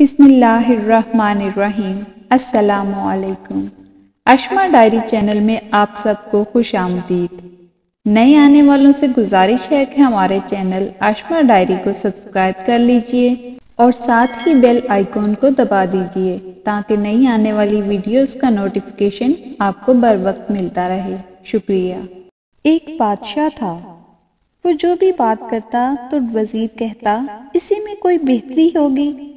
बिस्मिल्लाहिर्रहमानिर्रहीम। अस्सलामुअलैकुम। अशमा diary channel में आप सबको खुश आमदीद। नए आने वालों से गुजारिश है कि हमारे चैनल अशमा डायरी को सब्सक्राइब कर लीजिए और साथ ही बेल आइकॉन को दबा दीजिए ताकि नई आने वाली वीडियोस का नोटिफिकेशन आपको बर वक्त मिलता रहे। शुक्रिया। एक बादशाह था। वो जो भी बात करता तो वज़ीर कहता, इसी में कोई बेहतरी होगी?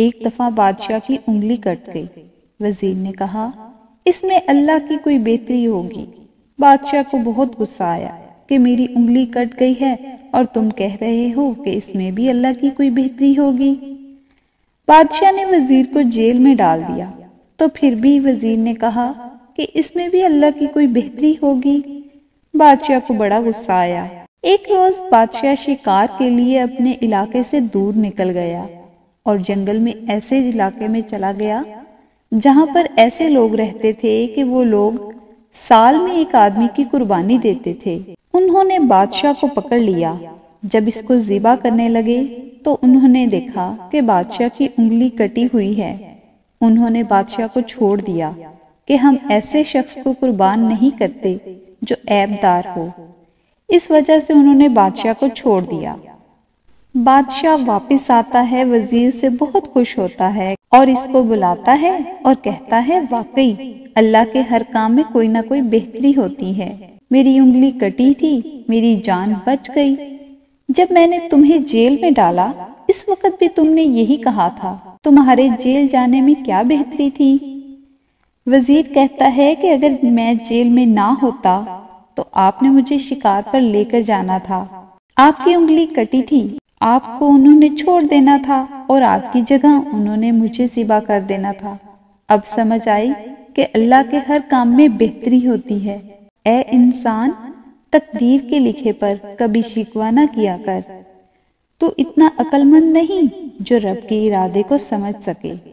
एक दफ़ा बादशाह की उंगली कट गई। वज़ीर ने कहा, इसमें अल्लाह की कोई बेहतरी होगी। बादशाह को बहुत गुस्सा आया कि मेरी उंगली कट गई है और तुम कह रहे हो कि इसमें भी अल्लाह की कोई बेहतरी होगी। बादशाह ने वज़ीर को जेल में डाल दिया। तो फिर भी वज़ीर ने कहा कि इसमें भी अल्लाह की कोई बेहतरी होगी। बादशाह को बड़ा गुस्सा आया। एक रोज बादशाह शिकार के लिए अपने इलाके से दूर निकल गया। और जंगल में ऐसे इलाके में चला गया, जहाँ पर ऐसे लोग रहते थे कि वो लोग साल में एक आदमी की कुर्बानी देते थे। उन्होंने बादशाह को पकड़ लिया। जब इसको जिबा करने लगे तो उन्होंने देखा कि बादशाह की उंगली कटी हुई है। उन्होंने बादशाह को छोड़ दिया कि हम ऐसे शख्स को कुर्बान नहीं करते जो ऐबदार हो। इस वजह से उन्होंने बादशाह को छोड़ दिया। बादशाह वापस आता है, वज़ीर से बहुत खुश होता है और इसको बुलाता है और कहता है, वाकई, अल्लाह के हर काम में कोई ना कोई बेहतरी होती है। मेरी उंगली कटी थी, मेरी जान बच गई। जब मैंने तुम्हें जेल में डाला, इस वक्त भी तुमने यही कहा था, तुम्हारे जेल जाने में क्या बेहतरी थी? वज़ीर कहता है कि अगर मैं जेल में ना होता तो आपने मुझे शिकार पर लेकर जाना था। आपकी उंगली कटी थी आपको उन्होंने छोड़ देना था और आपकी जगह उन्होंने मुझे सिबा कर देना था। अब समझ आई कि अल्लाह के हर काम में बेहतरी होती है। ए इंसान, तकदीर के लिखे पर कभी शिकवा ना किया कर। तू इतना अक्लमंद नहीं जो रब के इरादे को समझ सके।